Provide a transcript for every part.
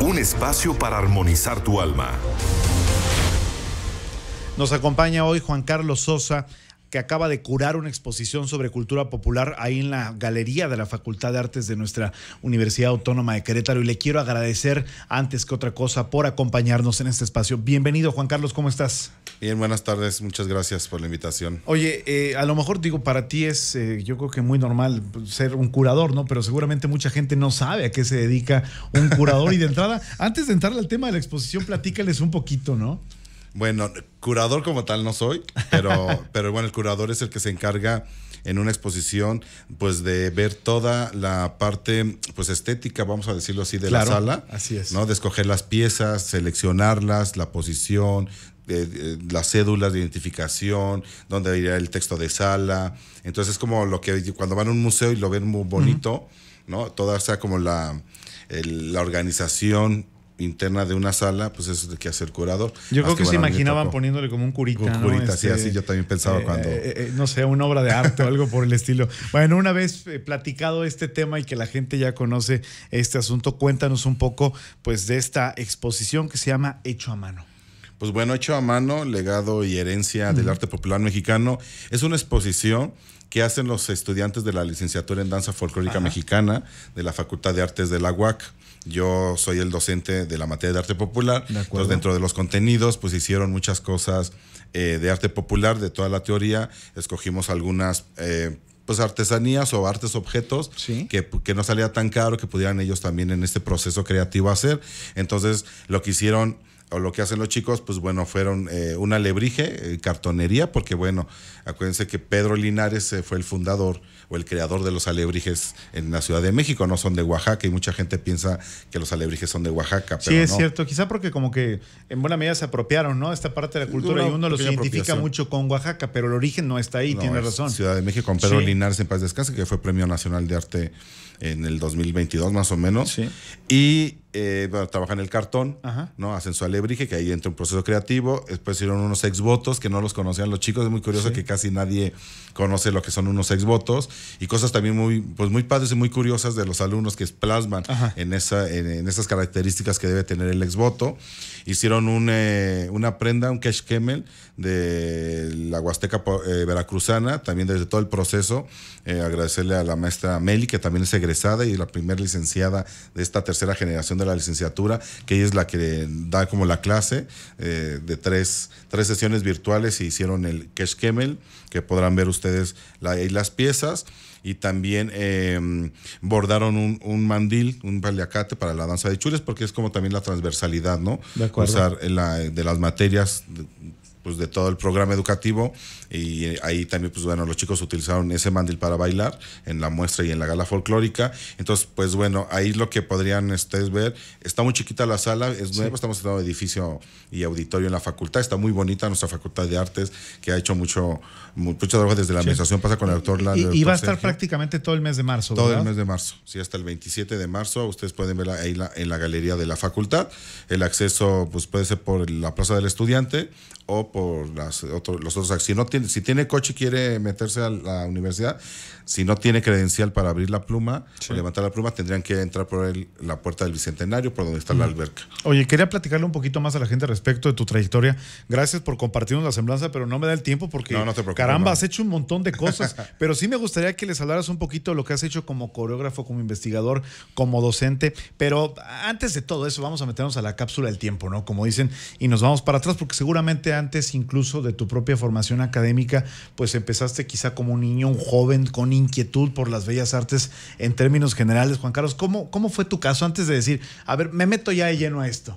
Un espacio para armonizar tu alma. Nos acompaña hoy Juan Carlos Sosa, que acaba de curar una exposición sobre cultura popular ahí en la galería de la Facultad de Artes de nuestra Universidad Autónoma de Querétaro. Y le quiero agradecer antes que otra cosa por acompañarnos en este espacio. Bienvenido, Juan Carlos, ¿cómo estás? Bien, buenas tardes, muchas gracias por la invitación. Oye, eh, a lo mejor digo, para ti es, eh, yo creo que muy normal ser un curador, ¿no? Pero seguramente mucha gente no sabe a qué se dedica un curador. y de entrada, antes de entrar al tema de la exposición, platícales un poquito, ¿no? Bueno, curador como tal no soy, pero, pero bueno, el curador es el que se encarga en una exposición, pues de ver toda la parte, pues estética, vamos a decirlo así, de la sala. Así es. ¿no? De escoger las piezas, seleccionarlas, la posición, las cédulas de identificación, donde iría el texto de sala. Entonces es como lo que cuando van a un museo y lo ven muy bonito, ¿no? Toda esa como la, la organización interna de una sala, pues eso es de que hacer curador. Yo creo que, se imaginaban poniéndole como un curita. Un curita, sí, así este, yo también pensaba eh, cuando. Eh, eh, no sé, una obra de arte o algo por el estilo. Bueno, una vez platicado este tema y que la gente ya conoce este asunto, cuéntanos un poco pues de esta exposición que se llama Hecho a Mano. Pues bueno, Hecho a Mano, legado y herencia del arte popular mexicano, es una exposición que hacen los estudiantes de la licenciatura en danza folclórica mexicana de la Facultad de Artes de la UAC. Yo soy el docente de la materia de arte popular. entonces, dentro de los contenidos, pues hicieron muchas cosas eh, de arte popular, de toda la teoría. Escogimos algunas. Eh, pues artesanías o artes objetos que, que, no salía tan caro que pudieran ellos también en este proceso creativo hacer. Entonces, lo que hicieron o lo que hacen los chicos, pues bueno, fueron eh, una lebrige, cartonería, porque bueno, acuérdense que Pedro Linares fue el fundador o el creador de los alebrijes en la Ciudad de México, no son de Oaxaca y mucha gente piensa que los alebrijes son de Oaxaca. Pero sí, es cierto, quizá porque como que en buena medida se apropiaron, ¿no? Esta parte de la cultura y uno los identifica mucho con Oaxaca, pero el origen no está ahí, tiene razón. Ciudad de México con Pedro Linares en paz descanse, que fue Premio Nacional de Arte en el 2022 más o menos. Sí. Y eh, bueno, trabajan el cartón, ¿no? Hacen su alebrije, que ahí entra un proceso creativo. Después hicieron unos ex votos que no los conocían los chicos. Es muy curioso que casi nadie conoce lo que son unos ex votos. Y cosas también muy, pues muy padres y muy curiosas de los alumnos que plasman en, esa, en, esas características que debe tener el ex voto. Hicieron un, eh, una prenda, un cash kemel de la Huasteca eh, Veracruzana, también desde todo el proceso. agradecerle a la maestra Meli, que también es egresada y la primera licenciada de esta tercera generación de la licenciatura, que ella es la que da como la clase eh, de tres, tres sesiones virtuales y hicieron el Kesh Kemel, que podrán ver ustedes la, las piezas y también em, bordaron un, mandil, un paliacate para la danza de chules, porque es como también la transversalidad, ¿no? De Usar la, de las materias pues de todo el programa educativo. Y ahí también pues bueno los chicos utilizaron ese mandil para bailar en la muestra y en la gala folclórica. Entonces pues bueno ahí lo que podrían ustedes ver está muy chiquita la sala es nueva estamos en un edificio y auditorio en la facultad está muy bonita nuestra facultad de artes que ha hecho mucho mucho trabajo desde la administración pasa con el doctor Lalo, y, va a estar prácticamente todo el mes de marzo todo el mes de marzo sí hasta el 27 de marzo ustedes pueden verla ahí en la galería de la facultad. El acceso pues puede ser por la plaza del estudiante o por las otros, los otros si no tiene si tiene coche y quiere meterse a la universidad si no tiene credencial para abrir la pluma o levantar la pluma, tendrían que entrar por el, la puerta del Bicentenario, por donde está la alberca. Oye, quería platicarle un poquito más a la gente respecto de tu trayectoria. Gracias por compartirnos la semblanza, pero no me da el tiempo porque, no, no te caramba, has hecho un montón de cosas. pero sí me gustaría que les hablaras un poquito de lo que has hecho como coreógrafo, como investigador, como docente. Pero antes de todo eso, vamos a meternos a la cápsula del tiempo, ¿no? Como dicen, y nos vamos para atrás, porque seguramente antes incluso de tu propia formación académica, pues empezaste quizá como un niño, un joven con inquietud por las bellas artes en términos generales. Juan Carlos, ¿cómo, cómo fue tu caso antes de decir, a ver, me meto ya de lleno a esto?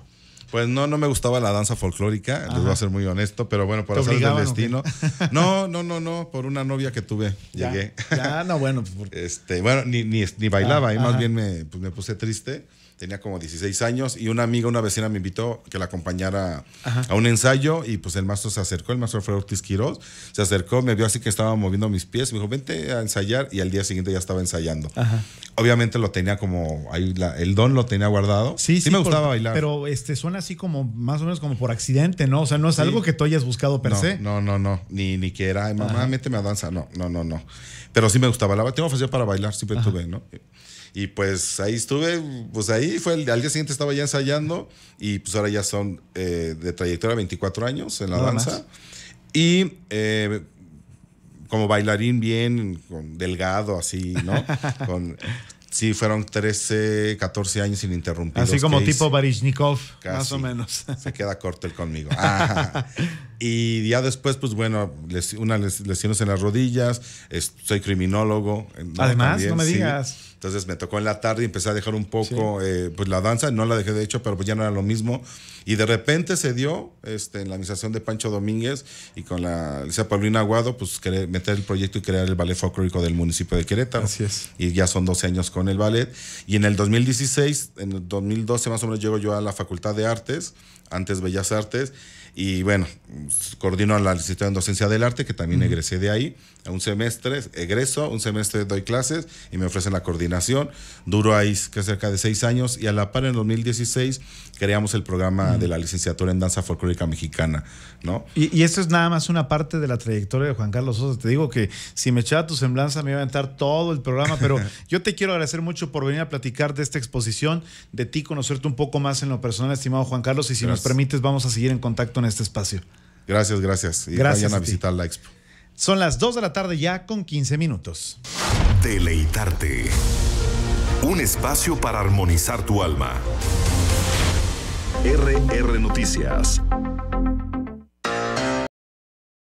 Pues no, no me gustaba la danza folclórica, les voy a ser muy honesto, pero bueno, por hacer el destino. No, no, no, no, por una novia que tuve, llegué. Ya, no, bueno. Pues este, bueno, ni, ni, ni bailaba, y más bien me, pues me puse triste tenía como 16 años y una amiga, una vecina me invitó que la acompañara a un ensayo y pues el maestro se acercó, el maestro fue Ortiz Quiroz, se acercó, me vio así que estaba moviendo mis pies, me dijo, vente a ensayar y al día siguiente ya estaba ensayando. Obviamente lo tenía como, ahí el don lo tenía guardado. Sí, sí, me gustaba bailar. Pero este suena así como, más o menos como por accidente, ¿no? O sea, no es algo que tú hayas buscado per se. No, no, no, ni, ni que era, Ay, mamá, méteme a danza, no, no, no, no. Pero sí me gustaba, la tengo facilidad para bailar, siempre tuve, ¿no? Y pues ahí estuve, pues ahí fue el al día siguiente estaba ya ensayando y pues ahora ya son eh, de trayectoria 24 años en la danza. Y eh, como bailarín bien, con delgado así, ¿no? con, sí, fueron 13, 14 años ininterrumpidos. Así como tipo Barishnikov, más o menos. Se queda corto el conmigo. Y ya después, pues bueno, unas lesiones en las rodillas, soy criminólogo. Además, no me digas. Entonces me tocó en la tarde y empecé a dejar un poco eh, pues la danza, no la dejé de hecho, pero pues ya no era lo mismo. Y de repente se dio este, en la administración de Pancho Domínguez y con la Alicia Paulina Aguado, pues querer meter el proyecto y crear el ballet folclórico del municipio de Querétaro. Así es. Y ya son 12 años con el ballet. Y en el 2016, en el 2012 más o menos llego yo a la Facultad de Artes, antes Bellas Artes, y bueno, coordino la licenciatura en docencia del arte, que también egresé de ahí. A un semestre egreso, un semestre doy clases y me ofrecen la coordinación. Duro ahí que cerca de seis años y a la par en 2016 creamos el programa de la licenciatura en danza folclórica mexicana, ¿no? Y, esto es nada más una parte de la trayectoria de Juan Carlos Sosa. Te digo que si me echaba tu semblanza me iba a aventar todo el programa, pero yo te quiero agradecer mucho por venir a platicar de esta exposición, de ti conocerte un poco más en lo personal, estimado Juan Carlos, y si nos permites vamos a seguir en contacto en este espacio. Gracias, gracias. Y gracias vayan a, visitar la expo. Son las 2 de la tarde ya con 15 minutos. Deleitarte. Un espacio para armonizar tu alma. RR Noticias.